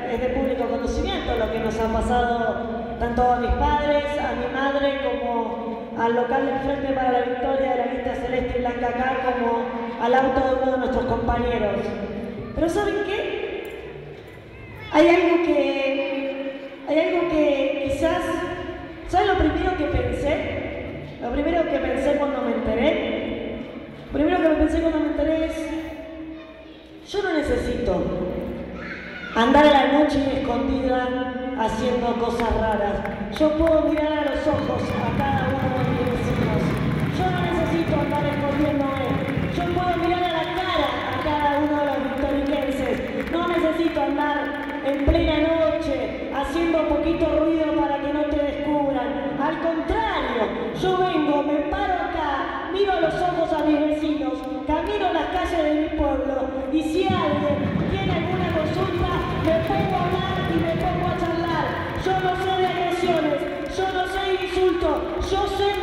Es de público conocimiento lo que nos ha pasado tanto a mis padres, a mi madre, como al local del Frente para la Victoria de la Lista Celeste y Blanca acá, como al auto de uno de nuestros compañeros. Pero ¿saben qué? Hay algo que, hay algo que quizás, ¿saben lo primero que pensé? Lo primero que pensé cuando me enteré, lo primero que pensé cuando me enteré es, yo no necesito andar la noche escondida haciendo cosas raras. Yo puedo mirar a los ojos a cada uno de mis vecinos. Yo no necesito andar escondiéndome. Yo puedo mirar a la cara a cada uno de los victoriquenses. No necesito andar en plena noche haciendo poquito ruido para que no te descubran. Al contrario, yo vengo, me paro acá, miro a los ojos a mis vecinos, camino las calles de mi pueblo y si alguien tiene alguna Yo no de agresiones, yo no sé de insultos, yo de